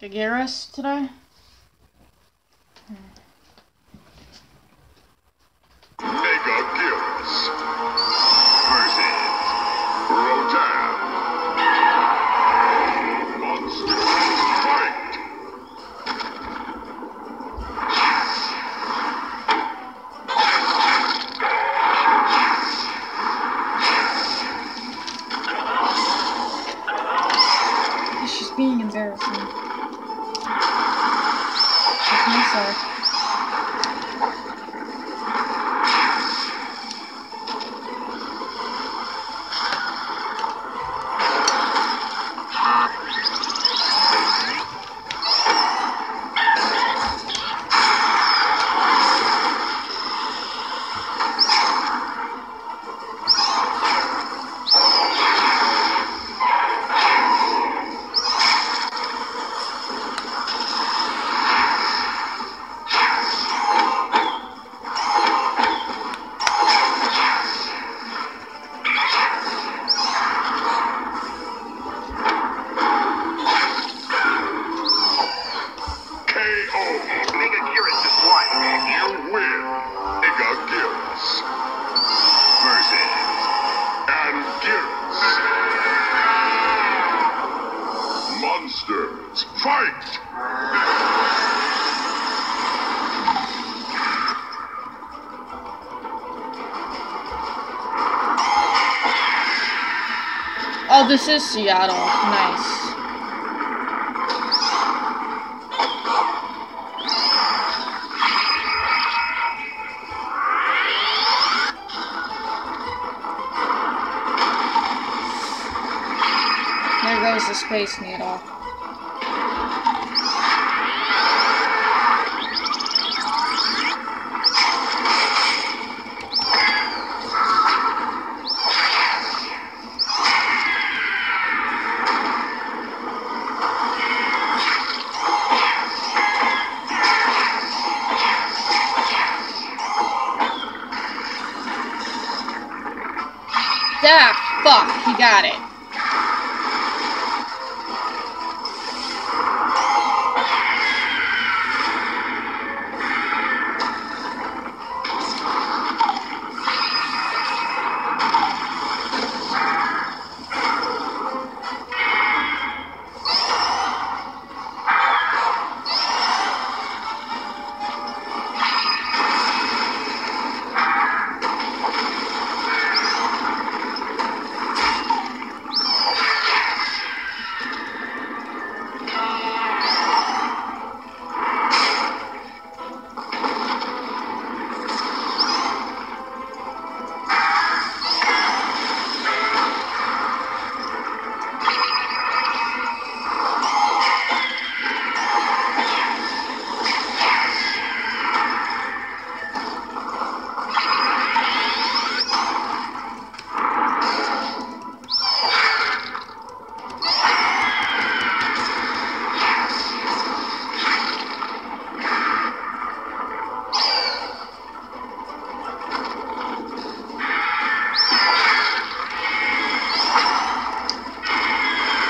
Kagaris today? Hmm. This is Seattle. Nice. There goes the Space Needle.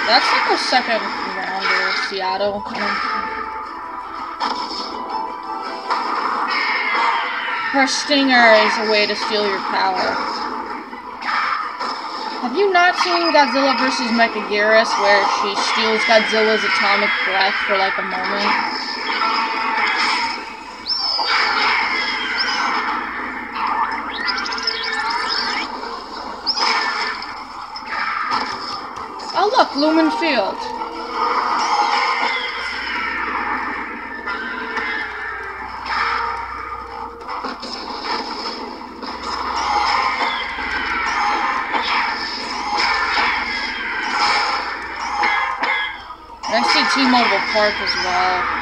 That's like a second rounder, of Seattle. Her stinger is a way to steal your power. Have you not seen Godzilla vs. Megaguirus where she steals Godzilla's atomic breath for like a moment? Look, Lumen Field. I see T-Mobile Park as well.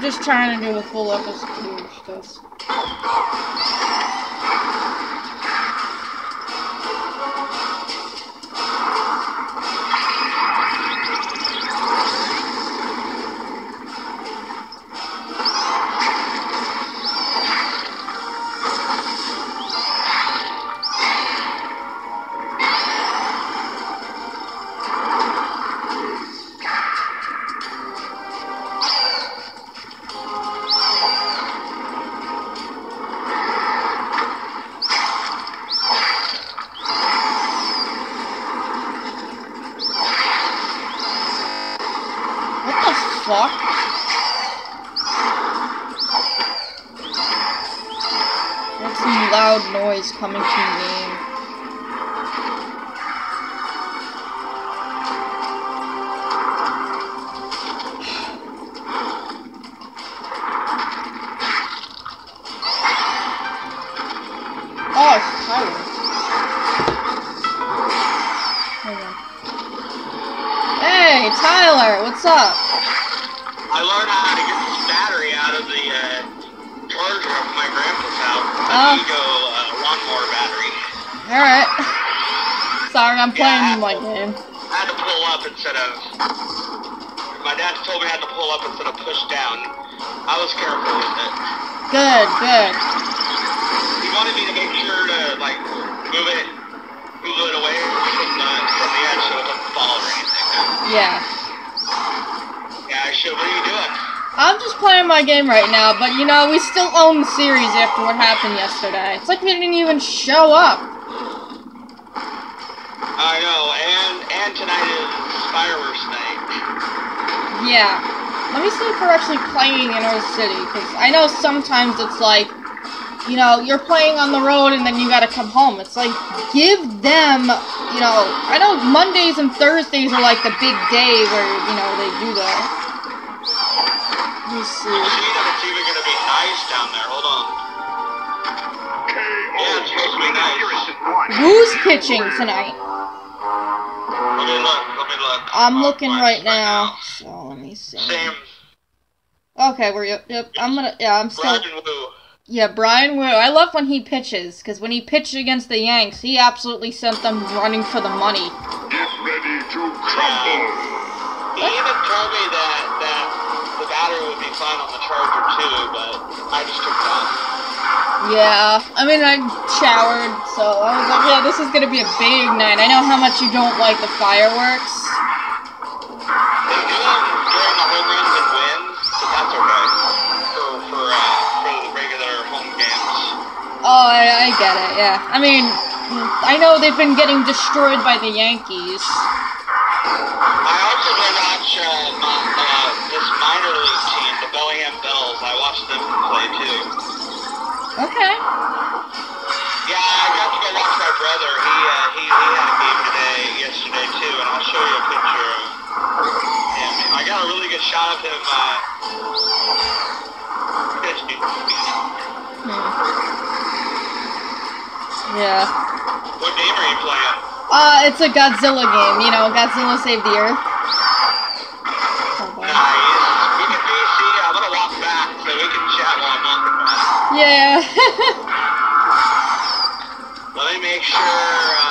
Just trying to do a full episode because. What's up? I learned how to get this battery out of the uh, charger of my grandpa's house. Oh. The Ego uh, lawnmower battery. Alright. Sorry, I'm playing Yeah. my game. I had to pull up instead of. My dad told me I had to pull up instead of push down. I was careful with it. Good, good. He wanted me to make sure to like move it, move it away from the from the edge so it doesn't fall or anything. Yeah. Yeah, I should. What are you doing? I'm just playing my game right now, but you know, we still own the series after what happened yesterday. It's like we didn't even show up. I know, and and tonight is fireworks night. Yeah. Let me see if we're actually playing in our city, because I know sometimes it's like, you know, you're playing on the road and then you gotta come home. It's like, give them, you know, I know Mondays and Thursdays are like the big day where, you know, they do that. Let me see. See that it's even gonna be nice down there. Hold on. Yeah, it's supposed to be nice. Geras has won. Who's pitching tonight? Let me look. Let me look. I'm looking mine's right now. So let me see. Same. Okay, we're yep, yep. I'm gonna yeah, I'm still Bryan Woo. yeah. Bryan Woo. I love when he pitches because when he pitched against the Yanks, he absolutely sent them running for the money. Get ready to crumble. He even told me that that the battery would be fine on the charger too, but I just took it off. Yeah, I mean I showered, so I was like, yeah, this is gonna be a big night. I know how much you don't like the fireworks. They do them during the home runs and wins, but that's okay for for uh, for the regular home games. Oh, I, I get it. Yeah, I mean, I know they've been getting destroyed by the Yankees. I also go watch uh, this minor league team, the Bellingham Bells. I watched them play too. Okay. Yeah, I got to go watch my brother. He uh, he he had a game today, yesterday too, and I'll show you a picture of him. I got a really good shot of him. Uh. Hmm. Yeah. what game are you playing? Uh, it's a Godzilla game. You know, Godzilla Save the Earth. Hold on. Nice. We can BC. I'm gonna walk back so we can chat while I'm walking back. Yeah. Let me make sure uh,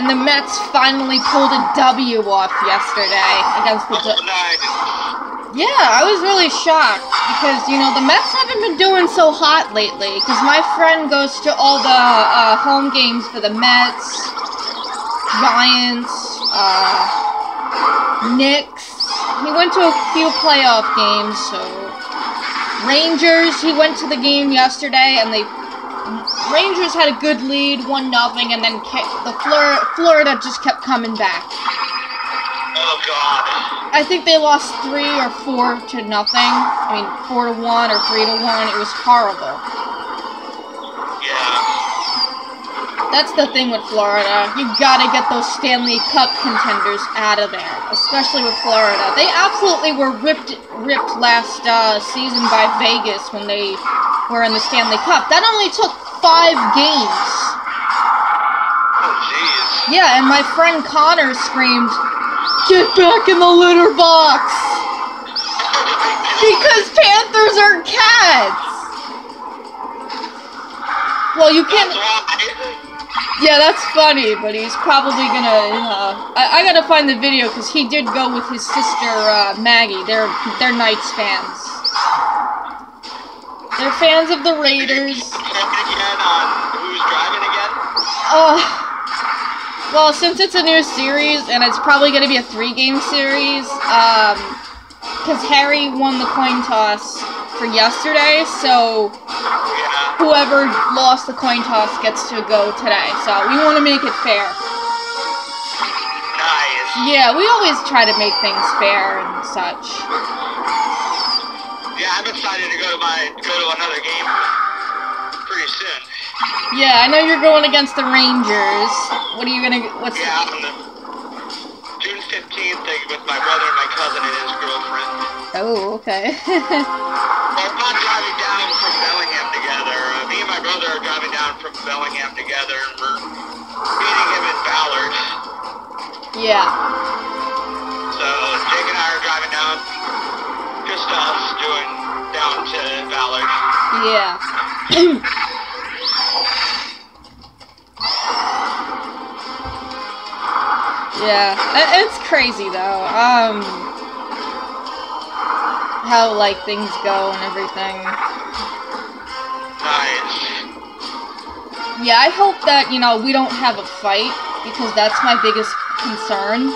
And the Mets finally pulled a W off yesterday against the. Oh, Yeah, I was really shocked because you know the Mets haven't been doing so hot lately. Because my friend goes to all the uh, home games for the Mets, Giants, uh, Knicks. He went to a few playoff games, so Rangers, he went to the game yesterday, and they Rangers had a good lead, one nothing, and then the Flor- Florida just kept coming back. Oh God. I think they lost three or four to nothing. I mean, four to one or three to one. It was horrible. Yeah. That's the thing with Florida. You gotta get those Stanley Cup contenders out of there, especially with Florida. They absolutely were ripped ripped last uh, season by Vegas when they were in the Stanley Cup. That only took five games. Oh jeez. Yeah, and my friend Connor screamed, "Get back in the litter box!" Because Panthers are cats. Well, you can't. Yeah, that's funny, but he's probably gonna. Uh, I, I gotta find the video because he did go with his sister uh, Maggie. They're they're Knights fans. They're fans of the Raiders. Uh, well, since it's a new series and it's probably gonna be a three-game series, um, because Harry won the coin toss for yesterday, so whoever lost the coin toss gets to go today. So we want to make it fair. Nice. Yeah, we always try to make things fair and such. Yeah, I'm excited to go to my go to another game pretty soon. Yeah, I know you're going against the Rangers. What are you gonna? What's? Yeah, on the June 15th like, with my brother and my cousin and his girlfriend. Oh, okay. Well, we're not driving down from Bellingham together. Uh, me and my brother are driving down from Bellingham together, and we're meeting him in Ballard. yeah. So Jake and I are driving down, just us doing down to Ballard. Yeah. yeah. It's crazy though. Um. How like things go and everything. Nice. Yeah, I hope that, you know, we don't have a fight because that's my biggest concern.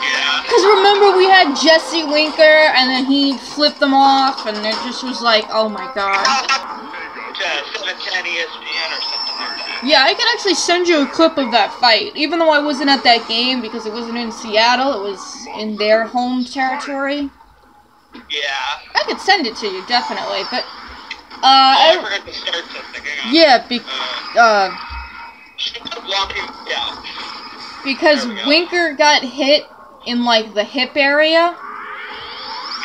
Yeah. Because remember, we had Jesse Winker and then he flipped them off, and it just was like, oh my god. To 710 ESPN or something like that. Yeah, I could actually send you a clip of that fight, even though I wasn't at that game because it wasn't in Seattle, it was in their home territory. Yeah. I could send it to you, definitely, but. Oh, I Uh, I, forgot to start something. Hang on. yeah, be, Uh, uh, because go. Winker got hit in, like, the hip area.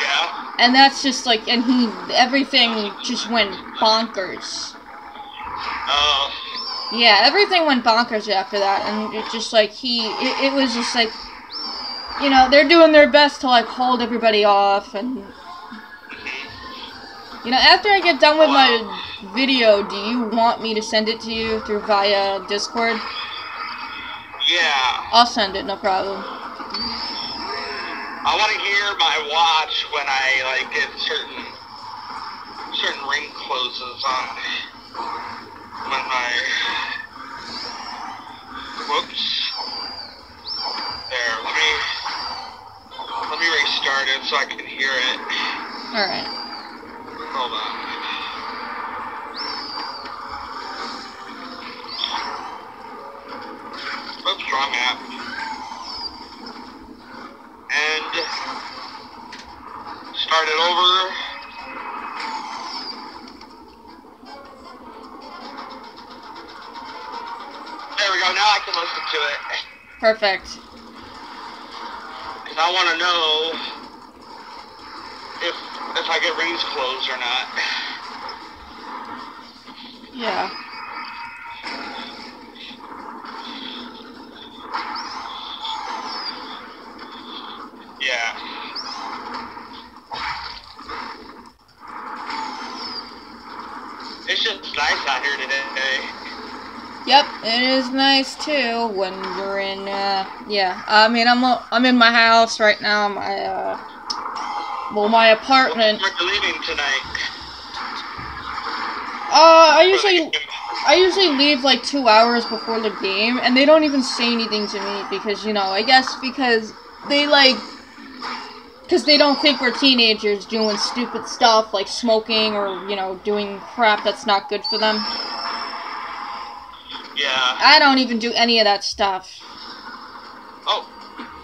Yeah. And that's just like, and he, everything just went bonkers. Oh. Yeah, everything went bonkers after that, and it just like he, it, it was just like, you know, they're doing their best to like hold everybody off, and mm-hmm. you know, after I get done with my video, do you want me to send it to you through via Discord? Yeah. I'll send it, no problem. I want to hear my watch when I like get certain certain ring closes on when my whoops. There let me let me restart it so I can hear it. All right. hold on. Oops wrong app and start it over There we go. Now I can listen to it. Perfect. Because I want to know if if I get rings closed or not. Yeah. Yeah. It's just nice out here today. Yep, it is nice too when you're in. Uh, yeah, I mean, I'm I'm in my house right now. My uh, well, my apartment. We're leaving tonight. Uh, I usually. I usually leave like two hours before the game, and they don't even say anything to me because you know I guess because they like because they don't think we're teenagers doing stupid stuff like smoking or you know doing crap that's not good for them. Yeah. I don't even do any of that stuff. Oh.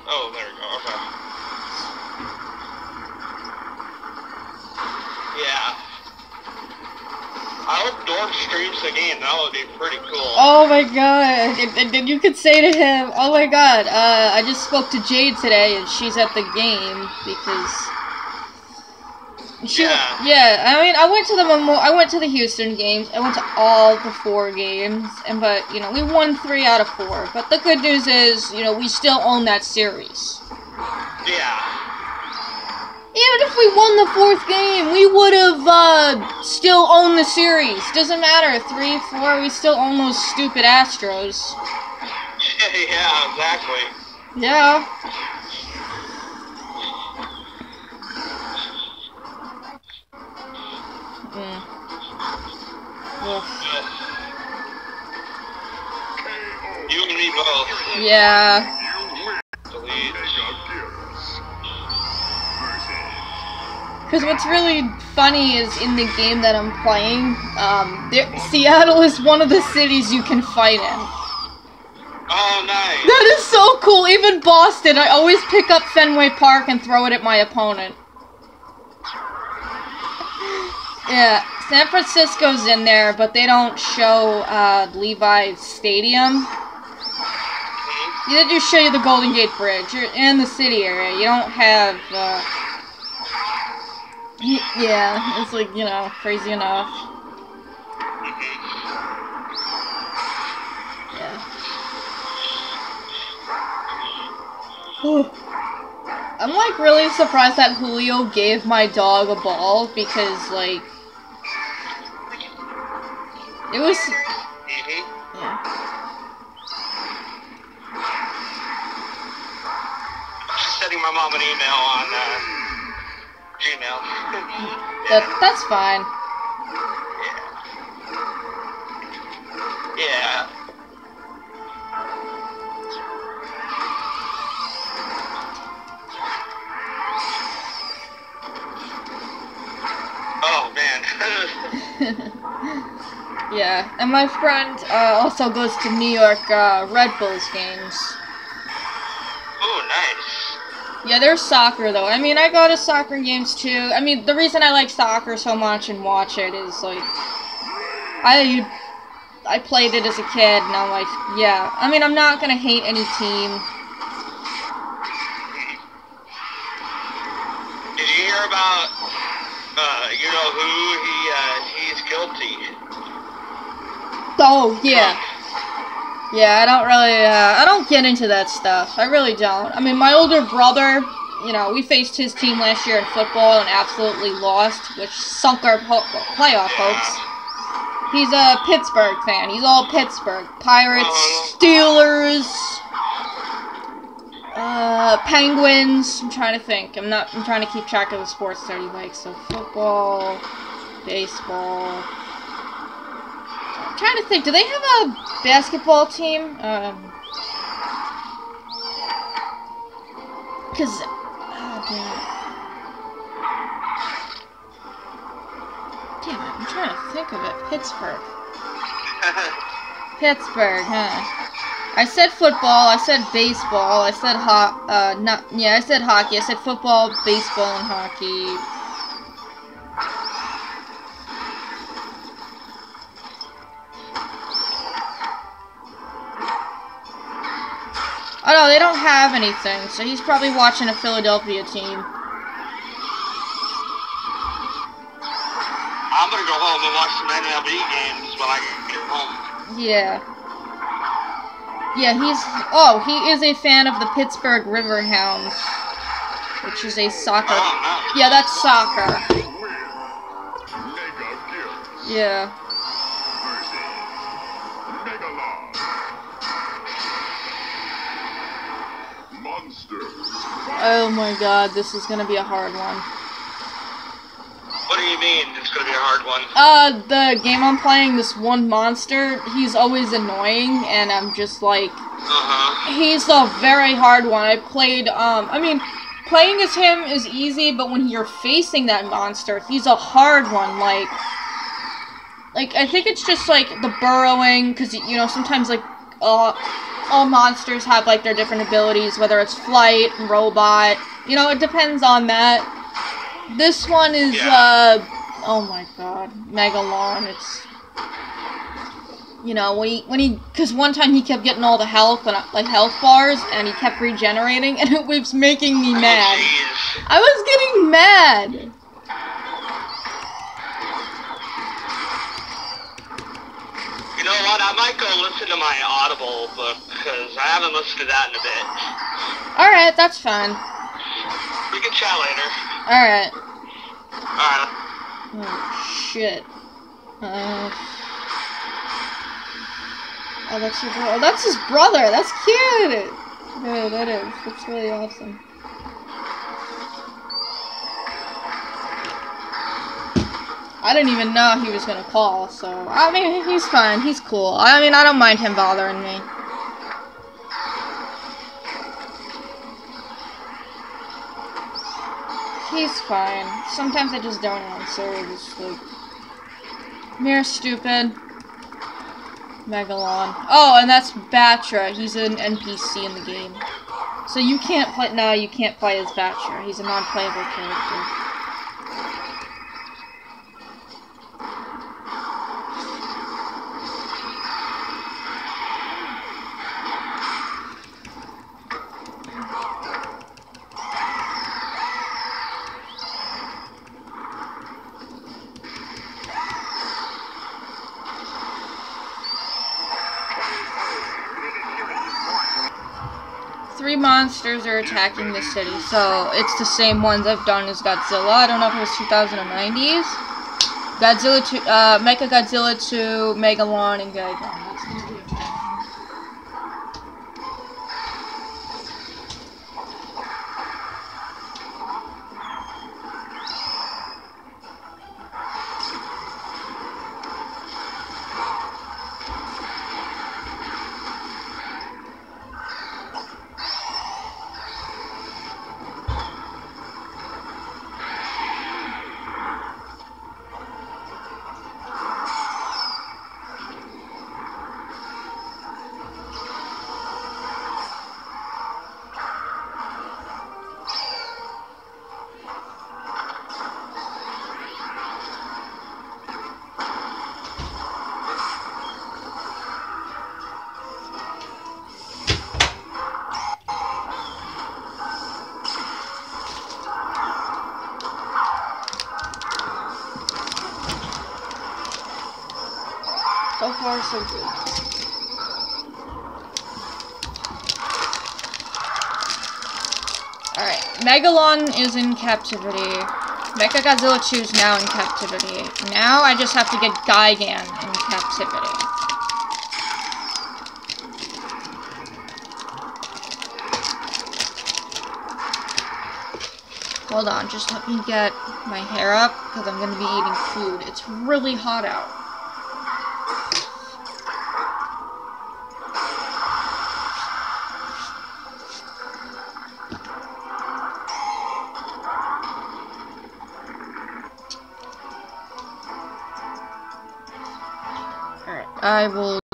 Oh, there we go. Okay. Yeah. I hope Dork streams the game. That would be pretty cool. Oh my god! And, and, and you could say to him, "Oh my god, uh, I just spoke to Jade today, and she's at the game because." She, Yeah. yeah, I mean, I went to the Memo- I went to the Houston games. I went to all the four games, and but you know we won three out of four. But the good news is, you know, we still own that series. Yeah. Even if we won the fourth game, we would have uh, still owned the series. Doesn't matter, three, four, we still own those stupid Astros. yeah, exactly. Yeah. Mm. You and me both. Yeah. Because what's really funny is in the game that I'm playing, um, there, Seattle is one of the cities you can fight in. Oh, nice. That is so cool. Even Boston, I always pick up Fenway Park and throw it at my opponent. Yeah, San Francisco's in there, but they don't show uh, Levi's Stadium. Mhm. They just show you the Golden Gate Bridge. You're in the city area. You don't have. Uh, yeah, it's like you know crazy enough. Mhm. Yeah. Whew. I'm like really surprised that Julio gave my dog a ball because like it was Mhm. yeah. Just sending my mom an email on uh, Gmail. That that's fine. yeah. Oh man. yeah, and my friend uh, also goes to New York uh, Red Bulls games. Yeah, there's soccer though. I mean, I go to soccer games too. I mean, the reason I like soccer so much and watch it is like I I played it as a kid and I'm like, yeah. I mean, I'm not going to hate any team. Did you hear about? Uh, you know who he? Uh, he's guilty. Oh, yeah. Yeah, I don't really uh, I don't get into that stuff. I really don't. I mean, my older brother, you know, we faced his team last year in football and absolutely lost, which sunk our ho- playoff hopes. He's a Pittsburgh fan. He's all Pittsburgh. Pirates, Steelers, uh, Penguins. I'm trying to think. I'm not. I'm trying to keep track of the sports that he likes. So football, baseball. I'm trying to think. Do they have a basketball team? Um, because. Oh, damn. Damn it! I'm trying to think of it. Pittsburgh. Pittsburgh, huh? I said football. I said baseball. I said ho- uh, not yeah. I said hockey. I said football, baseball, and hockey. No, they don't have anything. So he's probably watching a Philadelphia team. I'm gonna go home and watch some MLB games when I get home. Yeah. Yeah, he's. Oh, he is a fan of the Pittsburgh Riverhounds, which is a soccer. Oh, no. Yeah, that's soccer. You win. Mega Gears. Yeah. Oh my god, this is gonna be a hard one. What do you mean? It's gonna be a hard one. Uh, the game I'm playing, this one monster, he's always annoying, and I'm just like, Uh huh. he's a very hard one. I played, um, I mean, playing as him is easy, but when you're facing that monster, he's a hard one. Like, like I think it's just like the burrowing, because you know sometimes like uh, all monsters have like their different abilities, whether it's flight, robot. You know, it depends on that. This one is Yeah. uh, oh my god, Megalon. It's you know when he when he because one time he kept getting all the health and like health bars and he kept regenerating and it was making me mad. Jeez. I was getting mad. Know what? I might go listen to my Audible book because I haven't listened to that in a bit. All right, that's fine. We can chat later. All right. Alright. Oh shit. Uh. Oh, that's your brother. Oh, that's his brother. That's cute. Yeah, that is. That's really awesome. Didn't even know he was gonna call, so I mean he's fine. He's cool. I mean I don't mind him bothering me. He's fine. Sometimes I just don't answer. Just like mere stupid. Megalon. Oh, and that's Battra. He's an NPC in the game. So you can't play. No, you can't play as Battra. He's a non-playable character. Three monsters are attacking the city, so it's the same ones I've done as Godzilla. I don't know if it was 2090s. Godzilla 2, uh, Mecha Godzilla 2, Megalon, and Gigan. Megalon is in captivity. Mechagodzilla 2 is now in captivity. Now I just have to get Gigan in captivity. Hold on, just let me get my hair up, because I'm going to be eating food. It's really hot out. I will...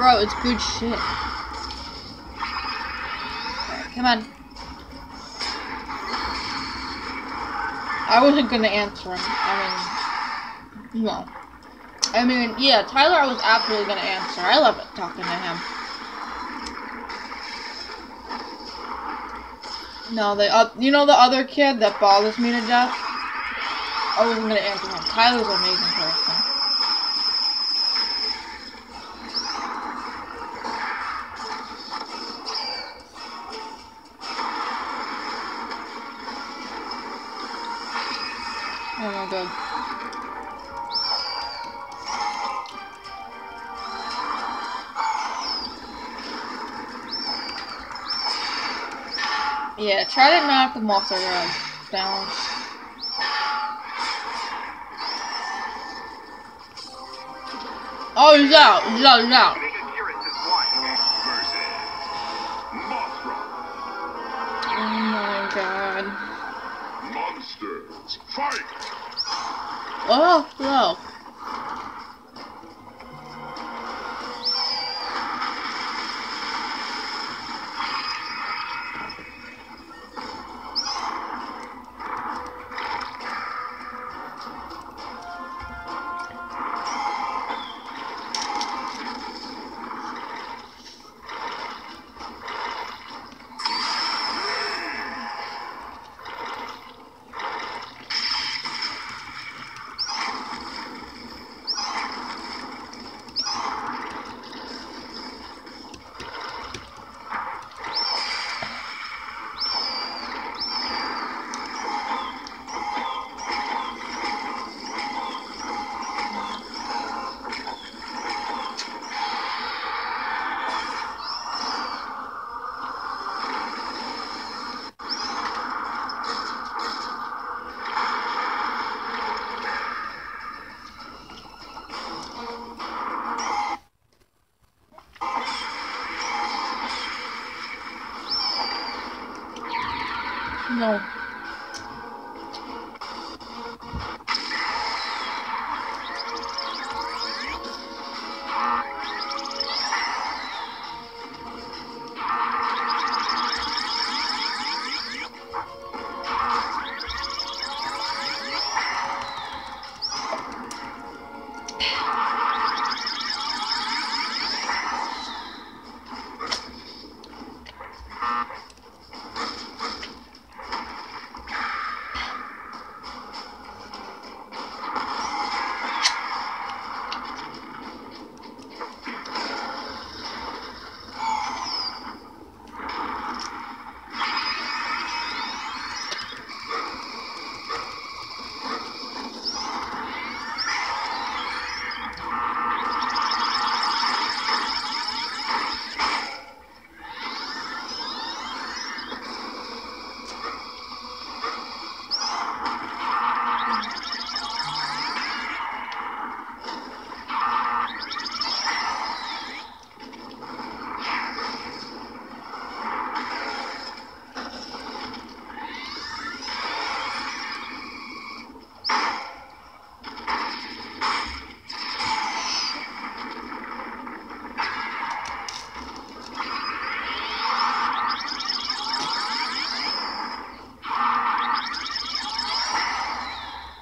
Bro, it's good shit. Come on. I wasn't gonna answer him. I mean, no. I mean, yeah, Tyler, I was absolutely gonna answer. I love it talking to him. No, the uh, you know the other kid that bothers me to death. I wasn't gonna answer him. Tyler's amazing off their uh, balance. Oh, he's out. He's out. He's out. Big appearance is one. Versus Mothra. Oh my god. Monsters. Fight! Oh, no. No.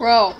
Bro.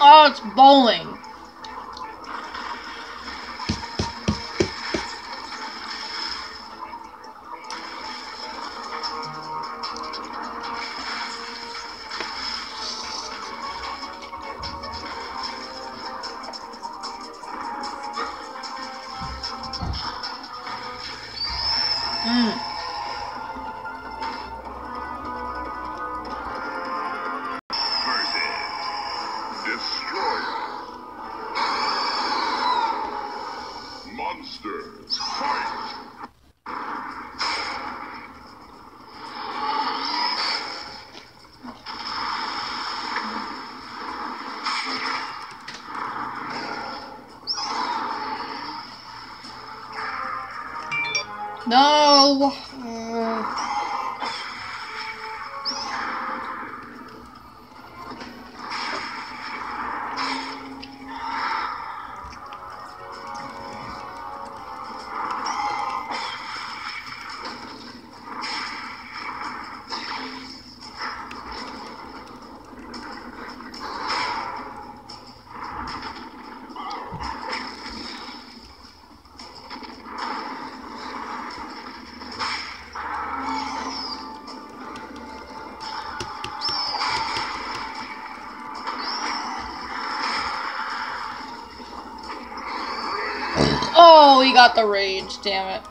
Oh, it's bowling. Got the rage. Damn it.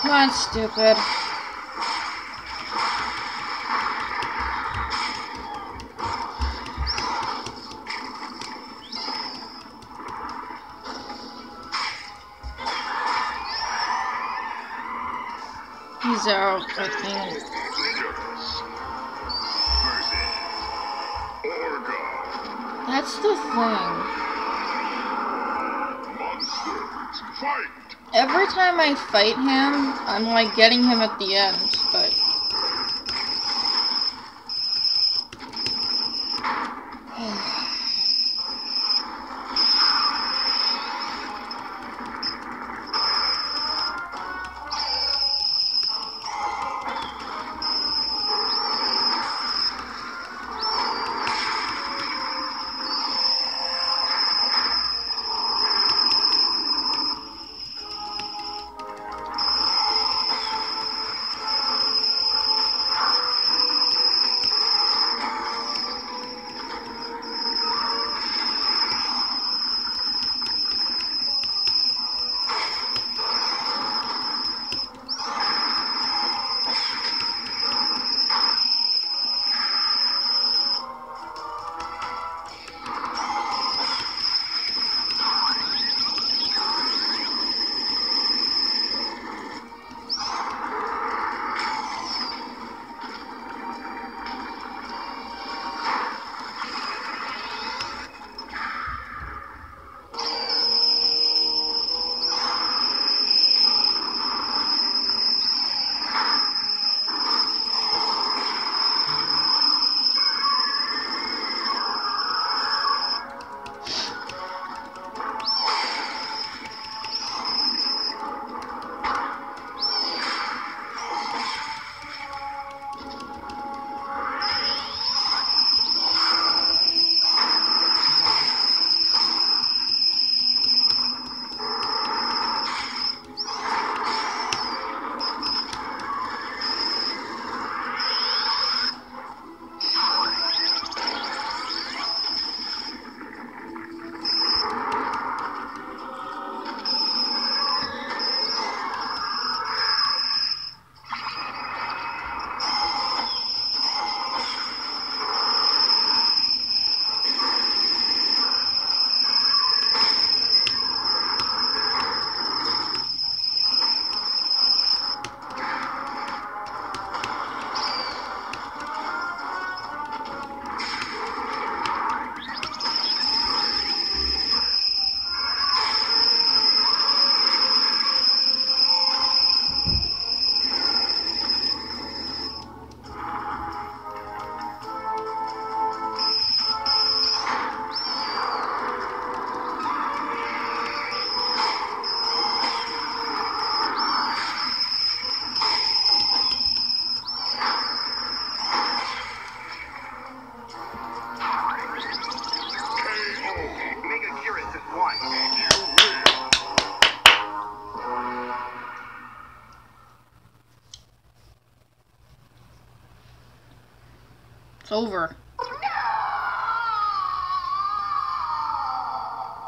Come on, stupid. He's out, I think. That's the thing. Monsters fight. Every time I fight him, I'm like getting him at the end,